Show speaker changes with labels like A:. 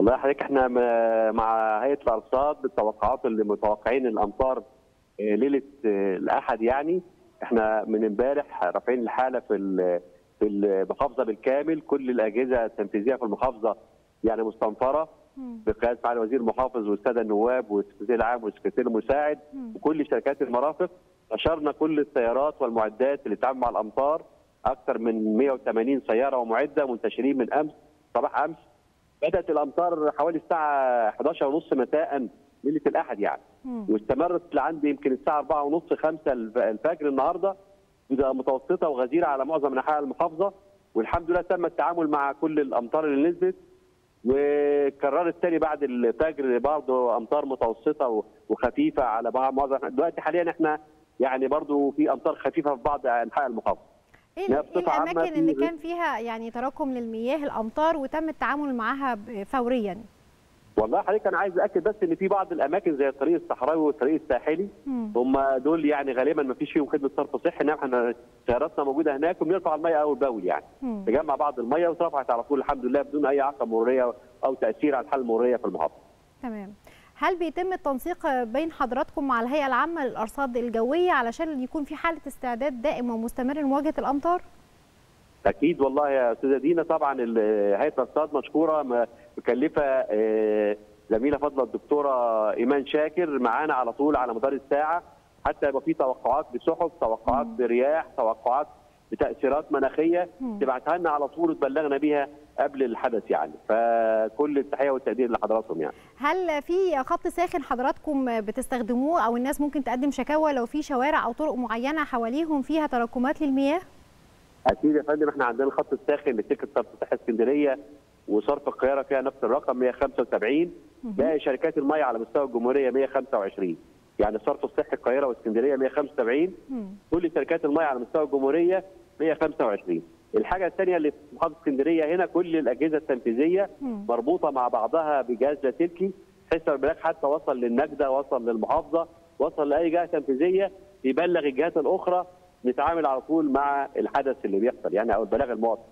A: والله حضرتك إحنا مع هيئة الأرصاد بالتوقعات اللي متوقعين الأمطار آه، ليلة آه، الأحد يعني إحنا من امبارح رافعين الحالة في في المحافظة بالكامل. كل الأجهزة التنفيذية في المحافظة يعني مستنفرة. بقيادة معالي وزير المحافظ والسادة النواب والسكرتير العام والسكرتير المساعد وكل شركات المرافق. نشرنا كل السيارات والمعدات اللي تتعامل مع الأمطار. أكثر من 180 سيارة ومعدة منتشرين من أمس صباح أمس. بدأت الأمطار حوالي الساعة 11 ونص مساء ليلة الأحد يعني. واستمرت لعند يمكن الساعة 4 ونص 5 الفجر النهارده. متوسطة وغزيرة على معظم انحاء المحافظة. والحمد لله تم التعامل مع كل الأمطار اللي نزلت. وكررت تاني بعد الفجر برضه أمطار متوسطة وخفيفة على بعض معظم دلوقتي حاليا إحنا يعني برضه في أمطار خفيفة في بعض انحاء
B: المحافظة. إيه إيه
A: الأماكن
B: اللي كان فيها يعني تراكم للمياه الأمطار وتم التعامل معاها فوريا
A: والله حضرتك أنا عايز اكد بس إن في بعض الأماكن زي الطريق الصحراوي والطريق الساحلي. هم دول يعني غالبا ما فيش فيهم خدمة صرف صحي إنما إحنا سياراتنا موجودة هناك وبنرفع الميه أول بأول يعني
B: مم.
A: تجمع بعض الميه واترفعت على طول الحمد لله بدون أي اعاقه مرورية أو تأثير على الحالة المرورية في المحافظة.
B: تمام هل بيتم التنسيق بين حضراتكم مع الهيئة العامة للأرصاد الجوية علشان يكون في حالة استعداد دائم ومستمر لمواجهة الأمطار؟
A: أكيد والله يا أستاذة دينا طبعا هيئة الأرصاد مشكورة مكلفة آه، زميلة فاضله الدكتورة إيمان شاكر معانا على طول على مدار الساعة حتى يبقى في توقعات بسحب توقعات برياح توقعات بتأثيرات
B: مناخية.
A: تبعتها لنا على طول وتبلغنا بيها قبل الحدث يعني. فكل التحية والتقدير لحضراتكم يعني.
B: هل في خط ساخن حضراتكم بتستخدموه أو الناس ممكن تقدم شكاوى لو في شوارع أو طرق معينة حواليهم فيها تراكمات للمياه؟
A: أكيد يا فندم إحنا عندنا الخط الساخن لسكه صرف صحي اسكندرية وصرف القاهرة فيها نفس الرقم 175 باقي شركات الميه على مستوى الجمهورية 125 يعني الصرف الصحي القاهرة واسكندرية 175
B: مم.
A: كل شركات الميه على مستوى الجمهورية 125 الحاجة الثانية اللي في محافظة اسكندرية هنا كل الأجهزة
B: التنفيذية.
A: مربوطة مع بعضها بجهاز لاسلكي بحيث لو البلاغ حتى وصل للنجدة وصل للمحافظة وصل لأي جهة تنفيذية يبلغ الجهات الأخرى نتعامل على طول مع الحدث اللي بيحصل يعني أو البلاغ المواطن.